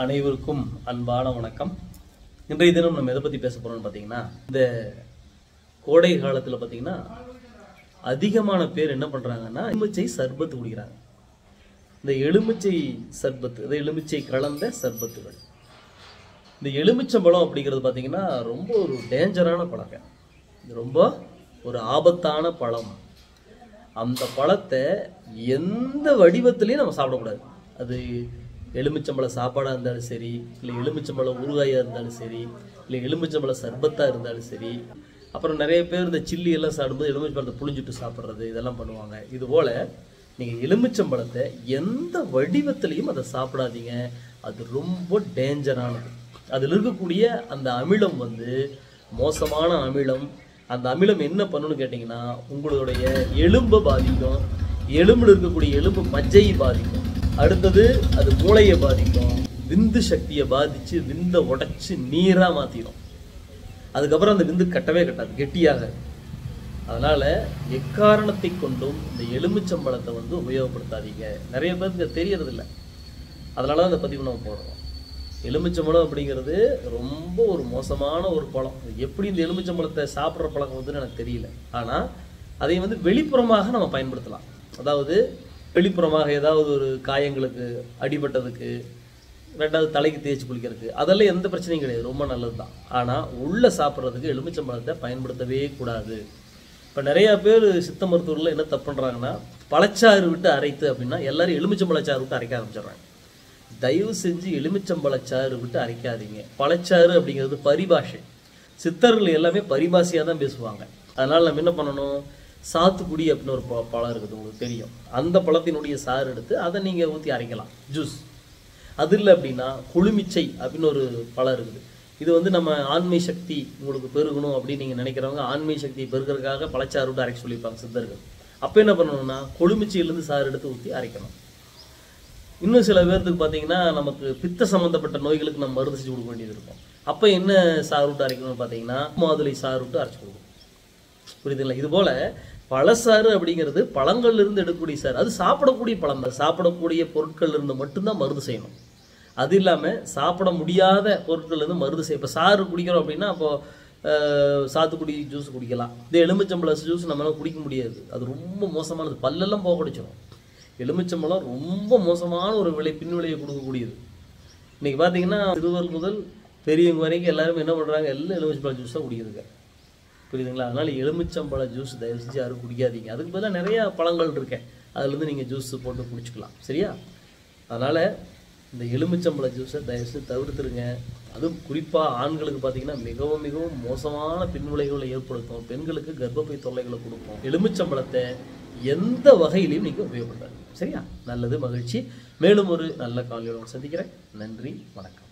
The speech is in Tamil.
அனைவருக்கும் அன்பான வணக்கம். இன்றைய தினம் நம்ம எதை பற்றி பேச போறோம்னு பார்த்தீங்கன்னா இந்த கோடை காலத்தில் பார்த்தீங்கன்னா அதிகமான பேர் என்ன பண்ணுறாங்கன்னா எலுமிச்சை சர்பத்து குடிக்கிறாங்க. இந்த எலுமிச்சை சர்பத்து இந்த எலுமிச்சை கலந்த சர்பத்துகள். இந்த எலுமிச்சம்பழம் அப்படிங்கிறது பார்த்தீங்கன்னா ரொம்ப ஒரு டேஞ்சரான பழங்க. ரொம்ப ஒரு ஆபத்தான பழம். அந்த பழத்தை எந்த வடிவத்திலையும் நம்ம சாப்பிடக்கூடாது. அது எலுமிச்சம்பழம் சாப்பாடாக இருந்தாலும் சரி இல்லை எலுமிச்சம்பழம் ஊறுகாயாக இருந்தாலும் சரி இல்லை எலுமிச்சம்பழம் சர்பத்தாக இருந்தாலும் சரி. அப்புறம் நிறைய பேர் இந்த சில்லி எல்லாம் சாப்பிடும்போது எலுமிச்சம்பழத்தை புளிஞ்சுட்டு சாப்பிட்றது இதெல்லாம் பண்ணுவாங்க. இது போல் நீங்கள் எலுமிச்சம்பழத்தை எந்த வடிவத்திலையும் அதை சாப்பிடாதீங்க. அது ரொம்ப டேஞ்சரானது. அதில் இருக்கக்கூடிய அந்த அமிலம் வந்து மோசமான அமிலம் அந்த அமிலம் என்ன பண்ணுன்னு கேட்டிங்கன்னா உங்களுடைய எலும்பை பாதிக்கும். எலும்பில் இருக்கக்கூடிய எலும்பு மஜ்ஜையை பாதிக்கும். அடுத்தது அது மூளையை பாதிக்கும். விந்து சக்தியை பாதிச்சு விந்தை உடைச்சு நீராக மாற்றிடும் அதுக்கப்புறம் அந்த விந்து கட்டவே கட்டாது கெட்டியாக. அதனால் எக்காரணத்தை கொண்டும் இந்த எலுமிச்சம்பழத்தை வந்து உபயோகப்படுத்தாதீங்க. நிறைய பேருக்கு தெரியறதில்ல. அதனால தான் இந்த பதிவு நம்ம போடுறோம். எலுமிச்சம்பழம் அப்படிங்கிறது ரொம்ப ஒரு மோசமான ஒரு பழம். எப்படி இந்த எலுமிச்சம்பழத்தை சாப்பிட்ற பழக்கம் வந்து எனக்கு தெரியல. ஆனால் அதை வந்து வெளிப்புறமாக நம்ம பயன்படுத்தலாம். அதாவது வெளிப்புறமாக ஏதாவது ஒரு காயங்களுக்கு அடிபட்டதுக்கு ரெண்டாவது தலைக்கு தேய்ச்சி குளிக்கிறதுக்கு அதெல்லாம் எந்த பிரச்சனையும் கிடையாது. ரொம்ப நல்லது தான் ஆனால் உள்ளே சாப்பிட்றதுக்கு எலுமிச்சம்பழத்தை பயன்படுத்தவே கூடாது. இப்போ நிறையா பேர் சித்த மருத்துவரில் என்ன தப்பு பண்ணுறாங்கன்னா பழச்சாறு விட்டு அரைத்து அப்படின்னா எல்லாரும் எலுமிச்சம்பழச்சாறு விட்டு அரைக்க ஆரம்பிச்சிடுறாங்க. தயவு செஞ்சு எலுமிச்சம்பழச்சாறு விட்டு அரைக்காதீங்க. பழச்சாறு அப்படிங்கிறது பரிபாஷை. சித்தர்கள் எல்லாமே பரிபாஷையாக தான் பேசுவாங்க. அதனால் நம்ம என்ன பண்ணணும்? சாத்துக்குடி அப்படின்னு ஒரு ப- பழம் இருக்குது உங்களுக்கு தெரியும். அந்த பழத்தினுடைய சாறு எடுத்து அதை நீங்கள் ஊற்றி அரைக்கலாம். ஜூஸ் அது இல்லை அப்படின்னா கொழுமிச்சை அப்படின்னு ஒரு பழம் இருக்குது. இது வந்து நம்ம ஆண்மை சக்தி உங்களுக்கு பெருகணும் அப்படின்னு நீங்கள் நினைக்கிறவங்க ஆண்மை சக்தி பெருகிறதுக்காக பழச்சாறுட்டு அரைக்க சொல்லியிருப்பாங்க சித்தர்கள். அப்போ என்ன பண்ணணும்னா கொழுமிச்சையிலேருந்து சாறு எடுத்து ஊற்றி அரைக்கணும். இன்னும் சில பேர்த்துக்கு பார்த்தீங்கன்னா நமக்கு பித்த சம்மந்தப்பட்ட நோய்களுக்கு நம்ம மருந்து செஞ்சு கொடுக்க வேண்டியது இருக்கும். அப்போ என்ன சாறு விட்டு அரைக்கணும்னு பார்த்தீங்கன்னா மாதுளை சாறு விட்டு அரைச்சி கொடுக்கணும். புரியுதுங்களா? இது போல பழசாறு அப்படிங்கிறது பழங்கள்ல இருந்து எடுக்கக்கூடிய சாறு. அது சாப்பிடக்கூடிய பழம் சாப்பிடக்கூடிய பொருட்கள்ல இருந்து மட்டும்தான் மருந்து செய்யணும். அது இல்லாம சாப்பிட முடியாத பொருட்கள்ல இருந்து மருந்து செய்ய இப்போ சாறு குடிக்கிறோம் அப்படின்னா அப்போ சாத்துக்குடி ஜூஸ் குடிக்கலாம். இந்த எலுமிச்சம்பழ ஜூஸ் நம்மளால குடிக்க முடியாது. அது ரொம்ப மோசமானது. பல்லெல்லாம் போக குடிச்சிடும் எலுமிச்சம்பழம் ரொம்ப மோசமான ஒரு விலை பின் விலையை கொடுக்கக்கூடியது. இன்னைக்கு பார்த்தீங்கன்னா சிறுவர் முதல் பெரியவங்க வரைக்கும் எல்லாரும் என்ன பண்ணுறாங்க எல்லாம் எலுமிச்சம்பழ ஜூஸ் தான் புரியுதுங்களா? அதனால எலுமிச்சம்பழ ஜூஸ் தயவு செஞ்சு யாரும் குடிக்காதீங்க. அதுக்கு பதிலாக நிறைய பழங்கள் இருக்கேன் அதுலேருந்து நீங்கள் ஜூஸ் போட்டு குடிச்சுக்கலாம். சரியா? அதனால் இந்த எலுமிச்சம்பழ ஜூஸை தயவு செஞ்சு தவிர்த்துருங்க. அதுவும் குறிப்பாக ஆண்களுக்கு பார்த்தீங்கன்னா மிகவும் மிகவும் மோசமான பின்விளைவுகளை ஏற்படுத்தும். பெண்களுக்கு கர்ப்பப்பை தொல்லைகளை கொடுக்கும். எலுமிச்சம்பழத்தை எந்த வகையிலையும் நீங்கள் உபயோகப்படுத்தாது சரியா? நல்லது மகிழ்ச்சி. மேலும் ஒரு நல்ல காலையோடு சந்திக்கிறேன். நன்றி வணக்கம்.